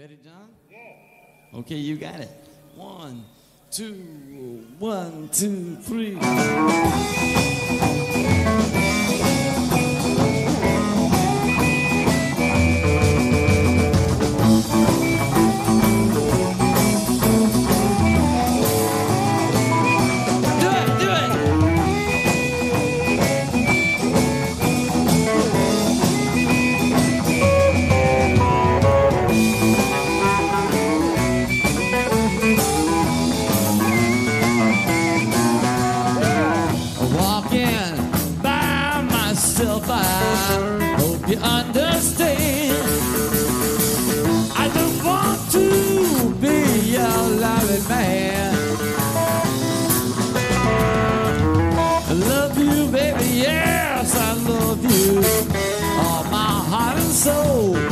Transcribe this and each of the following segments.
ready, John? Yeah. Okay, you got it. One, two, one, two, three. I don't want to be a loving man. I love you, baby. Yes, I love you. All my heart and soul.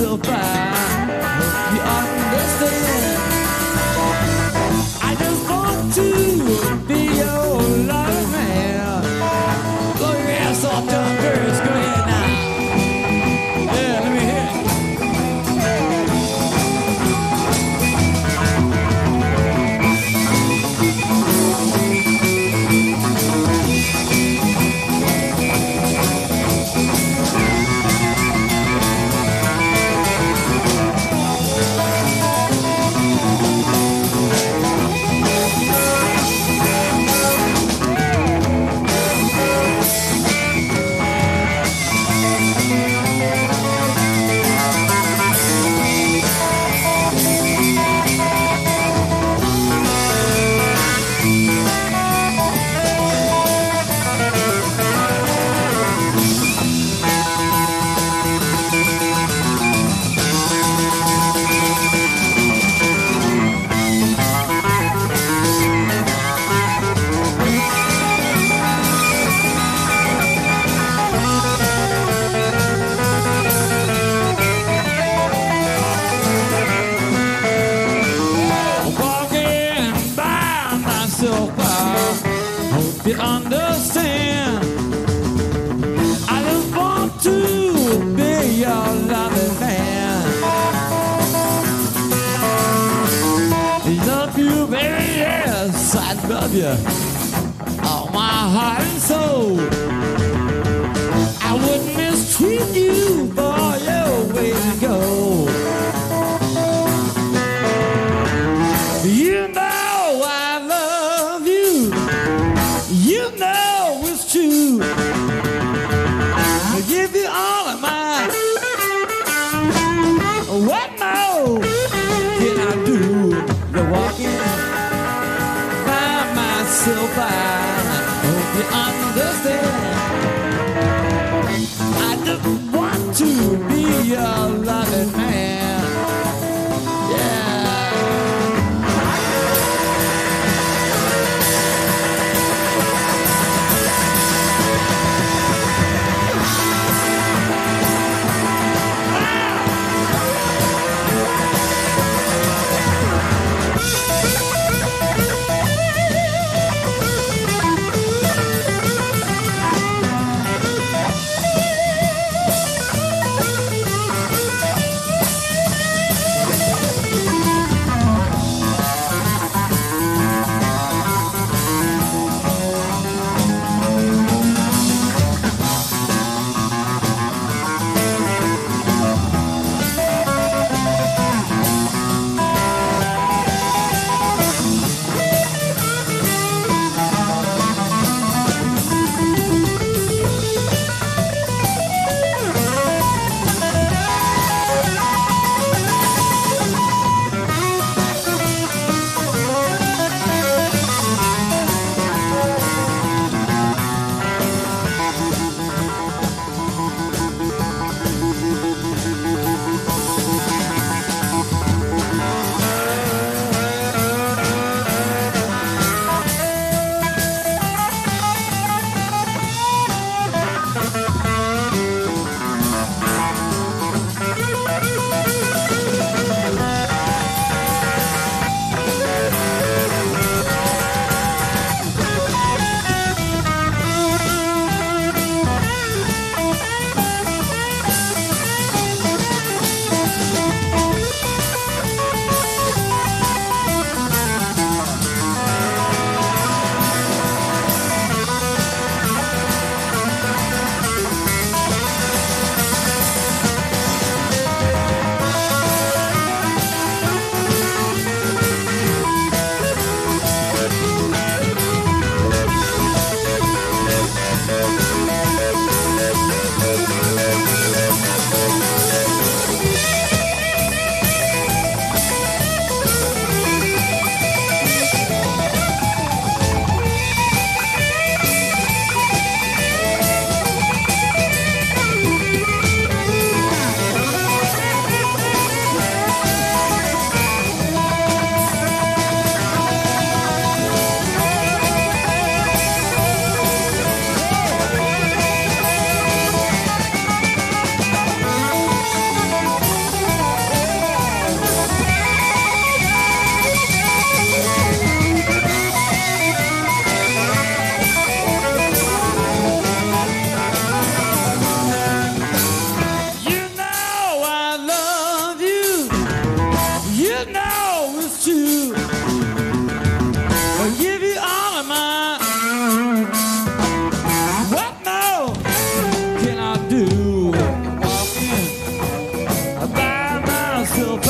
Myself. I hope you understand. I just want to you understand. I just want to be your loving man. I Love you, baby, yes, I love you. All my heart I'll give you all of mine. What more can I do? Myself,